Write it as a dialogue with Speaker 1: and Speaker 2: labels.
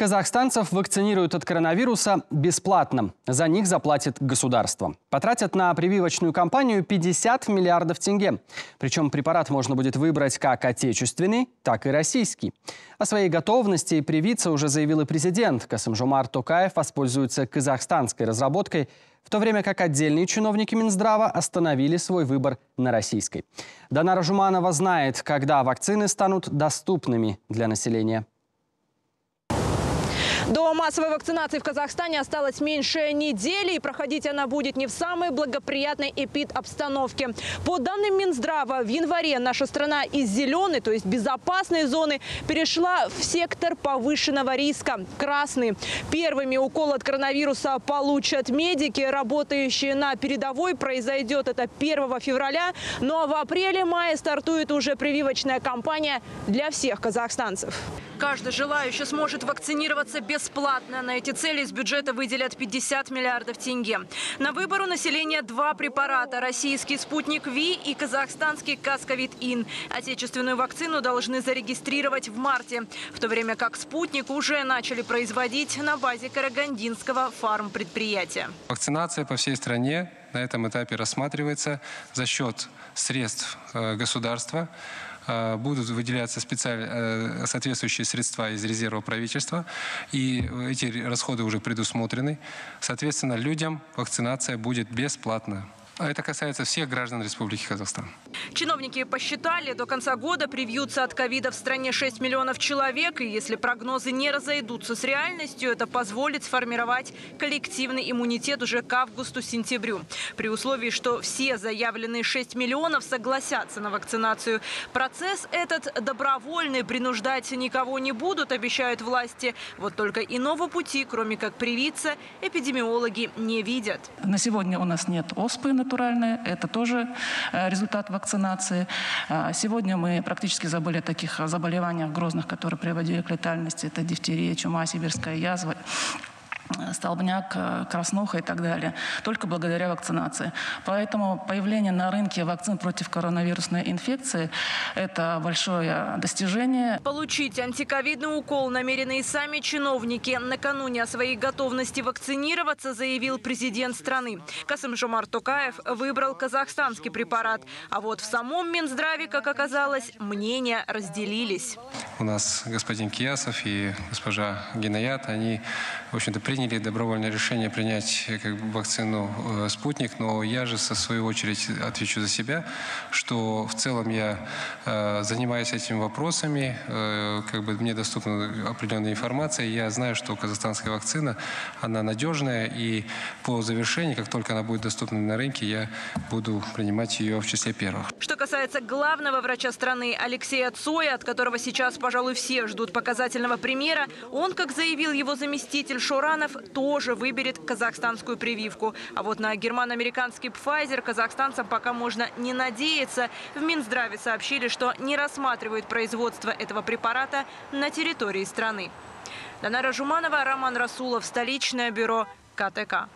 Speaker 1: Казахстанцев вакцинируют от коронавируса бесплатно. За них заплатит государство. Потратят на прививочную кампанию 50 миллиардов тенге. Причем препарат можно будет выбрать как отечественный, так и российский. О своей готовности привиться уже заявил и президент. Касымжумар Токаев воспользуется казахстанской разработкой, в то время как отдельные чиновники Минздрава остановили свой выбор на российской. Данара Жуманова знает, когда вакцины станут доступными для населения.
Speaker 2: До массовой вакцинации в Казахстане осталось меньше недели, и проходить она будет не в самой благоприятной эпид-обстановке. По данным Минздрава, в январе наша страна из зеленой, то есть безопасной зоны, перешла в сектор повышенного риска – красный. Первыми укол от коронавируса получат медики, работающие на передовой. Произойдет это 1 февраля. Ну а в апреле-мае стартует уже прививочная кампания для всех казахстанцев. Каждый желающий сможет вакцинироваться бесплатно. На эти цели из бюджета выделят 50 миллиардов тенге. На выбор у населения два препарата – российский «Спутник Ви» и казахстанский «Касковид-Ин». Отечественную вакцину должны зарегистрировать в марте, в то время как «Спутник» уже начали производить на базе Карагандинского фармпредприятия.
Speaker 3: Вакцинация по всей стране на этом этапе рассматривается за счет средств э, государства. Э, будут выделяться специально, э, соответствующие средства из резерва правительства, и эти расходы уже предусмотрены. Соответственно, людям вакцинация будет бесплатна. А это касается всех граждан Республики Казахстан.
Speaker 2: Чиновники посчитали, до конца года привьются от ковида в стране 6 миллионов человек. И если прогнозы не разойдутся с реальностью, это позволит сформировать коллективный иммунитет уже к августу-сентябрю. При условии, что все заявленные 6 миллионов согласятся на вакцинацию. Процесс этот добровольный, принуждать никого не будут, обещают власти. Вот только иного пути, кроме как привиться, эпидемиологи не видят.
Speaker 4: На сегодня у нас нет оспы, натуральные. Это тоже э, результат вакцинации. А, сегодня мы практически забыли о таких заболеваниях грозных, которые приводили к летальности. Это дифтерия, чума, сибирская язва столбняк, э, краснуха и так далее, только благодаря вакцинации. Поэтому появление на рынке вакцин против коронавирусной инфекции – это большое достижение.
Speaker 2: Получить антиковидный укол намерены и сами чиновники. Накануне о своей готовности вакцинироваться заявил президент страны. Касым-Жомар Токаев выбрал казахстанский препарат. А вот в самом Минздраве, как оказалось, мнения разделились.
Speaker 3: У нас господин Киясов и госпожа Генаят, они, в общем-то, приняли приняли добровольное решение принять э, как бы, вакцину э, «Спутник», но я же, со свою очередь, отвечу за себя, что в целом я э, занимаюсь этими вопросами, э, как бы мне доступна определенная информация, я знаю, что казахстанская вакцина, она надежная, и по завершении, как только она будет доступна на рынке, я буду принимать ее в числе первых.
Speaker 2: Что касается главного врача страны Алексея Цоя, от которого сейчас, пожалуй, все ждут показательного примера, он, как заявил его заместитель Шуранов, Кадыров тоже выберет казахстанскую прививку. А вот на германо-американский Pfizer казахстанцам пока можно не надеяться. В Минздраве сообщили, что не рассматривают производство этого препарата на территории страны. Данара Жуманова, Роман Расулов, столичное бюро КТК.